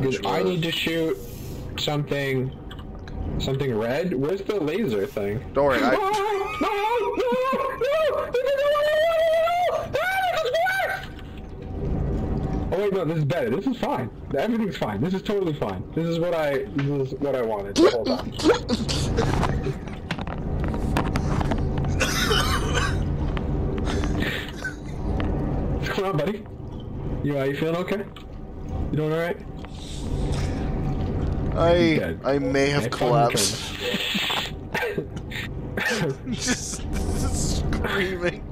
Did I need to shoot something something red? Where's the laser thing? Don't worry, I- No, no, no, no, this is no, no, no, Oh wait, no, this is better. This is fine. Everything's fine. This is totally fine. This is what I this is what I wanted Hold whole time. Come on, buddy. You, uh, you feeling okay? You doing alright? I Dead. I may have Okay, calm your collapsed. Just screaming.